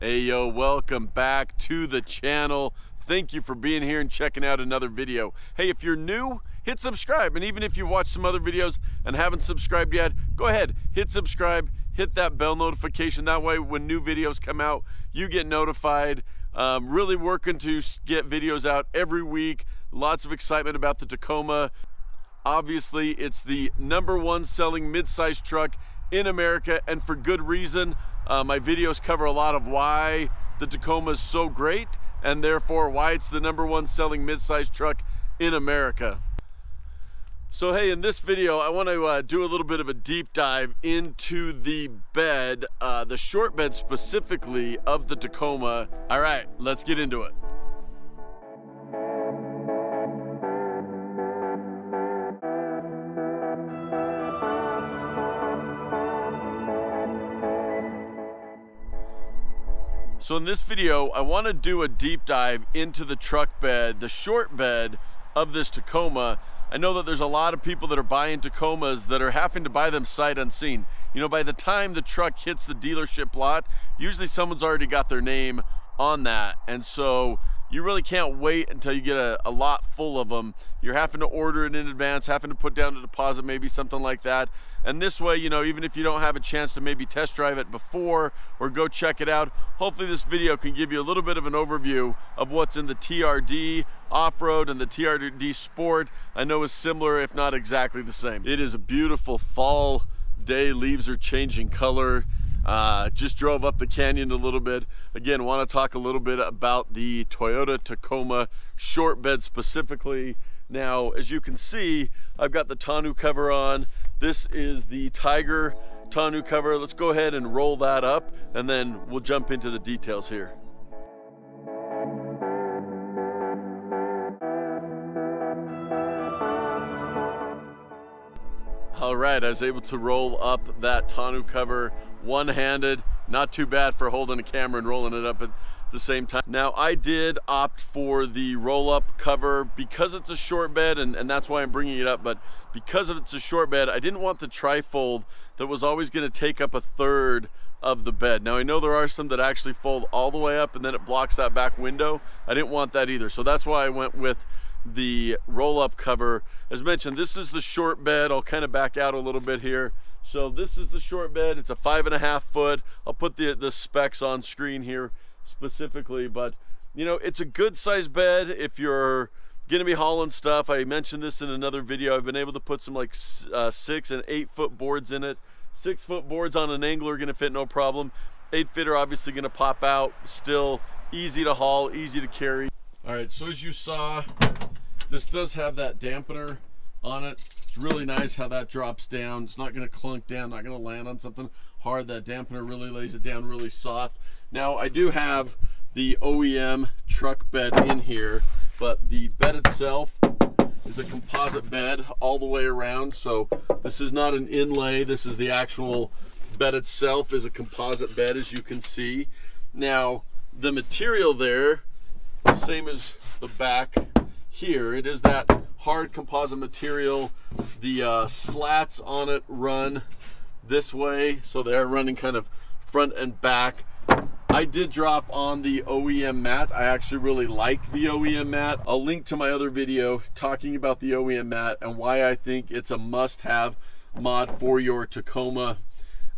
Hey yo, welcome back to the channel. Thank you for being here and checking out another video. Hey, if you're new, hit subscribe. And even if you've watched some other videos and haven't subscribed yet, go ahead, hit subscribe, hit that bell notification. That way, when new videos come out, you get notified. Um, really working to get videos out every week. Lots of excitement about the Tacoma. Obviously, it's the number one selling mid-sized truck in America and for good reason. Uh, my videos cover a lot of why the Tacoma is so great and therefore why it's the number one selling mid-sized truck in America. So hey, in this video, I want to uh, do a little bit of a deep dive into the bed, uh, the short bed specifically of the Tacoma. All right, let's get into it. In this video, I want to do a deep dive into the truck bed, the short bed of this Tacoma. I know that there's a lot of people that are buying Tacomas that are having to buy them sight unseen. You know, by the time the truck hits the dealership lot, usually someone's already got their name on that. And so you really can't wait until you get a, a, lot full of them. You're having to order it in advance, having to put down a deposit, maybe something like that. And this way, you know, even if you don't have a chance to maybe test drive it before or go check it out, hopefully this video can give you a little bit of an overview of what's in the TRD off-road and the TRD Sport. I know is similar, if not exactly the same. It is a beautiful fall day. Leaves are changing color. Uh, just drove up the canyon a little bit. Again, want to talk a little bit about the Toyota Tacoma short bed specifically. Now, as you can see, I've got the tonneau cover on. This is the Tyger tonneau cover. Let's go ahead and roll that up and then we'll jump into the details here. All right, I was able to roll up that tonneau cover one-handed. Not too bad for holding a camera and rolling it up at the same time. Now, I did opt for the roll-up cover because it's a short bed, and, and that's why I'm bringing it up, but because it's a short bed, I didn't want the trifold that was always gonna take up a third of the bed. Now I know there are some that actually fold all the way up and then it blocks that back window. I didn't want that either. So that's why I went with the roll-up cover. As mentioned, this is the short bed. I'll kind of back out a little bit here. So this is the short bed. It's a five and a half foot. I'll put the, the specs on screen here specifically, but you know, it's a good size bed if you're gonna be hauling stuff. I mentioned this in another video. I've been able to put some like uh, six and eight foot boards in it. Six foot boards on an angler are gonna fit no problem. Eight foot are obviously gonna pop out. Still easy to haul, easy to carry. All right, so as you saw, this does have that dampener on it. It's really nice how that drops down. It's not gonna clunk down, not gonna land on something hard. That dampener really lays it down really soft. Now I do have the OEM truck bed in here, but the bed itself is a composite bed all the way around. So this is not an inlay. This is the actual bed itself is a composite bed as you can see. Now the material there, same as the back here, it is that hard composite material. The uh, slats on it run this way, so they're running kind of front and back. I did drop on the OEM mat. I actually really like the OEM mat. I'll link to my other video talking about the OEM mat and why I think it's a must-have mod for your Tacoma.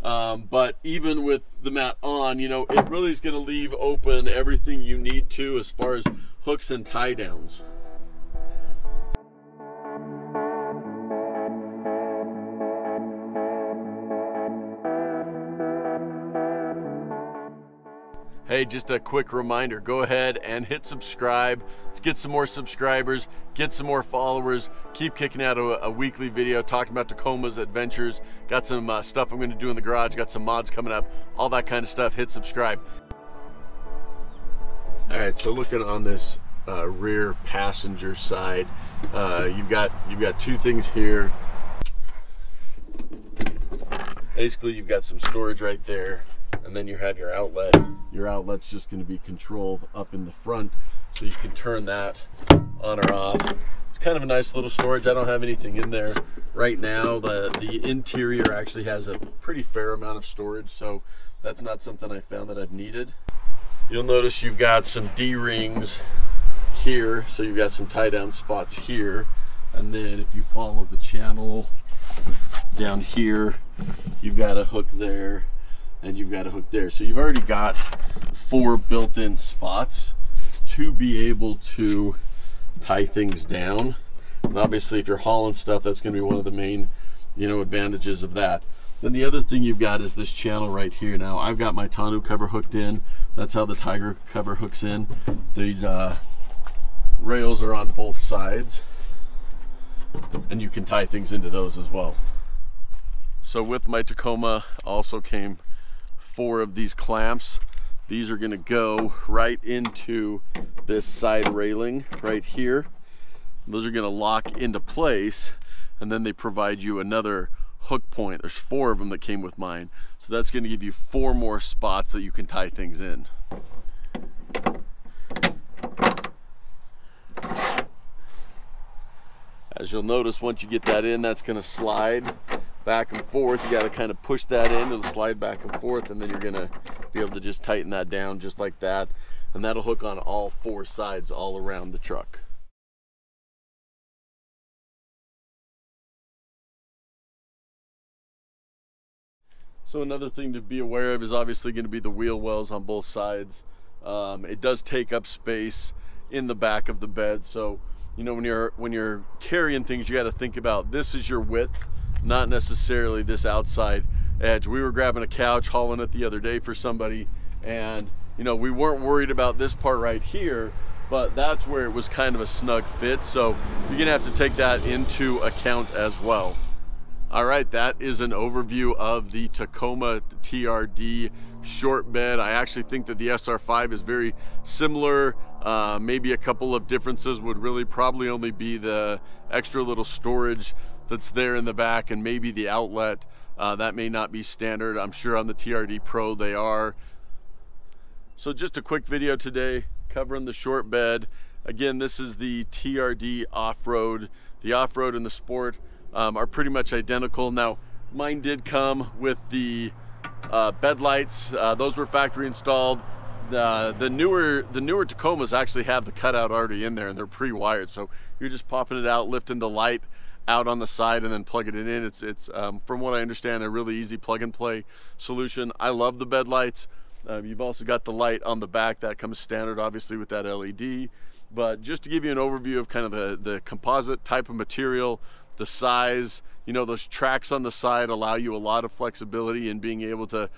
Um, but even with the mat on, you know, it really is going to leave open everything you need to as far as hooks and tie downs. Just a quick reminder, go ahead and hit subscribe. Let's get some more subscribers, get some more followers, keep kicking out a, a weekly video talking about Tacoma's adventures. Got some uh, stuff I'm gonna do in the garage, got some mods coming up, all that kind of stuff, hit subscribe. All right, so looking on this uh, rear passenger side, uh, you've got you've got two things here. Basically, you've got some storage right there and then you have your outlet. Your outlet's just going to be controlled up in the front, so you can turn that on or off. It's kind of a nice little storage. I don't have anything in there right now. The, the interior actually has a pretty fair amount of storage, so that's not something I found that I've needed. you'll notice you've got some D-rings here. So you've got some tie down spots here. And then if you follow the channel down here, you've got a hook there and you've got a hook there. So you've already got four built-in spots to be able to tie things down. And obviously if you're hauling stuff, that's gonna be one of the main, you know, advantages of that. Then the other thing you've got is this channel right here. Now I've got my tonneau cover hooked in. That's how the Tyger cover hooks in. These uh, rails are on both sides and you can tie things into those as well. So with my Tacoma also came four of these clamps. These are gonna go right into this side railing right here. Those are gonna lock into place and then they provide you another hook point. There's four of them that came with mine. So that's gonna give you four more spots that you can tie things in. As you'll notice, once you get that in, that's gonna slide back and forth. You gotta kind of push that in, it'll slide back and forth, and then you're gonna be able to just tighten that down just like that. And that'll hook on all four sides all around the truck. So another thing to be aware of is obviously going to be the wheel wells on both sides. Um, it does take up space in the back of the bed, so you know when you're when you're carrying things you got to think about this is your width not necessarily this outside edge. We were grabbing a couch hauling it the other day for somebody and you know we weren't worried about this part right here but that's where it was kind of a snug fit so you're gonna have to take that into account as well. All right that is an overview of the Tacoma TRD short bed. I actually think that the SR5 is very similar. Uh, maybe a couple of differences would really probably only be the extra little storage that's there in the back and maybe the outlet. Uh, that may not be standard. I'm sure on the TRD Pro they are. So just a quick video today covering the short bed. Again, this is the TRD off-road. The off-road and the sport um, are pretty much identical. Now, mine did come with the uh, bed lights. Uh, those were factory installed the the newer the newer Tacomas actually have the cutout already in there and they're pre-wired so you're just popping it out lifting the light out on the side and then plugging it in. It's it's um, from what I understand a really easy plug and play solution. I love the bed lights. Um, you've also got the light on the back that comes standard obviously with that LED but just to give you an overview of kind of the the composite type of material the size you know those tracks on the side allow you a lot of flexibility in being able to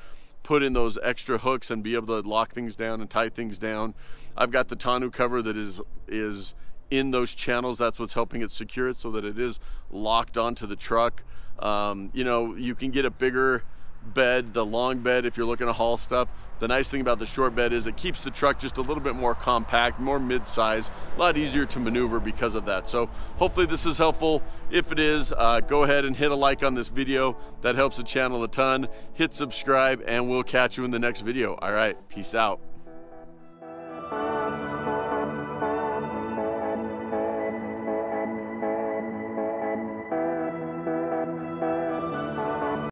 put in those extra hooks and be able to lock things down and tie things down. I've got the tonneau cover that is is in those channels. That's what's helping it secure it so that it is locked onto the truck. Um, you know, you can get a bigger bed, the long bed, if you're looking to haul stuff. The nice thing about the short bed is it keeps the truck just a little bit more compact, more mid-size, a lot easier to maneuver because of that. So hopefully this is helpful. If it is, uh, go ahead and hit a like on this video. That helps the channel a ton. Hit subscribe and we'll catch you in the next video. All right, peace out.